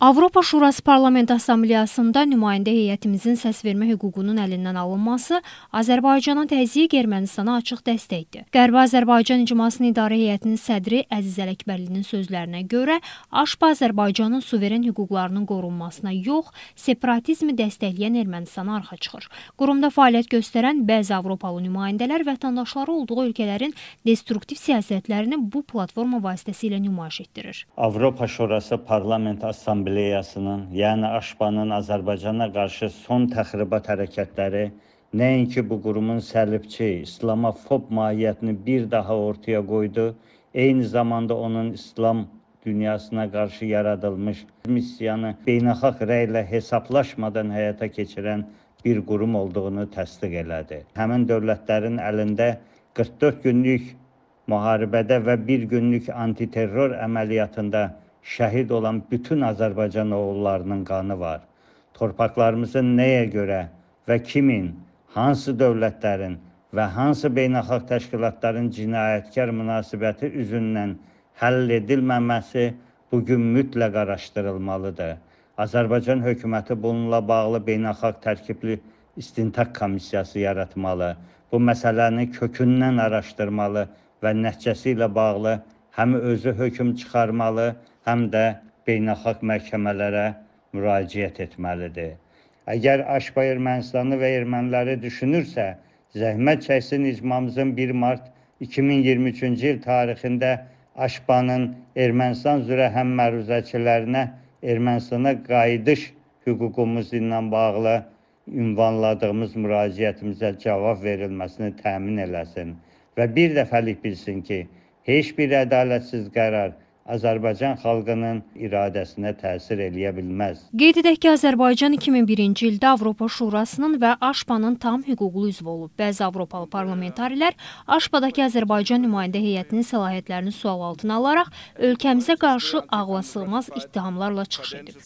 Avropa Şurası Parlament Assambleyasında nümayəndə heyətimizin səsvermə hüququnun əlindən alınması Azərbaycana təzyiq Ermənistana açıq dəstəkdir. Qərbi Azərbaycan İcmasının İdarə Heyətinin sədri Əziz Ələkbərlinin sözlərinə görə, AŞPA Azərbaycanın suveren hüquqlarının qorunmasına yox, separatizmi dəstəkləyən Ermənistana arxa çıxır. Qurumda fəaliyyət göstərən bəzi Avropalı nümayəndələr vətəndaşları olduğu ölkələrin destruktiv siyasətlərini bu platforma vasitəsilə nümayiş etdirir. Avropa Şurası Parlament Assambleyasında Assambleyasının, yəni AŞPA-nın Azərbaycana qarşı son təxribat hərəkətləri nəinki bu qurumun səlibçi, islamofob mahiyyətini bir daha ortaya qoydu, eyni zamanda onun İslam dünyasına qarşı yaradılmış missiyanı beynəlxalq rəylə hesablaşmadan həyata keçirən bir qurum olduğunu təsdiq elədi. Həmin dövlətlərin əlində 44 günlük müharibədə və bir günlük antiterror əməliyyatında şəhid olan bütün Azərbaycan oğullarının qanı var. Torpaqlarımızın nəyə görə və kimin, hansı dövlətlərin və hansı beynəlxalq təşkilatların cinayətkar münasibəti üzündən həll edilməməsi bu gün mütləq araşdırılmalıdır. Azərbaycan hökuməti bununla bağlı beynəlxalq tərkibli istintaq komissiyası yaratmalı. Bu məsələni kökündən araşdırmalı və nəticəsi ilə bağlı həm özü hökm çıxarmalı, həm də beynəlxalq məhkəmələrə müraciət etməlidir. Əgər Aşba Ermənistanı və erməniləri düşünürsə, zəhmət çəksin icmamızın 1 mart 2023-cü il tarixində Aşbanın Ermənistan üzrə həm məruzəçilərinə Ermənistana qayıdış hüququmuz ilə bağlı ünvanladığımız müraciətimizə cavab verilməsini təmin eləsin və bir dəfəlik bilsin ki, heç bir ədalətsiz qərar Azərbaycan xalqının iradəsinə təsir eləyə bilməz. Qeyd edək ki, Azərbaycan 2001-ci ildə Avropa Şurasının və AŞPA-nın tam hüquqlu üzvü olub. Bəzi Avropalı parlamentarilər AŞPA-dakı Azərbaycan nümayəndə heyətinin səlahiyyətlərini sual altına alaraq ölkəmizə qarşı ağlasığmaz ittihamlarla çıxış edib.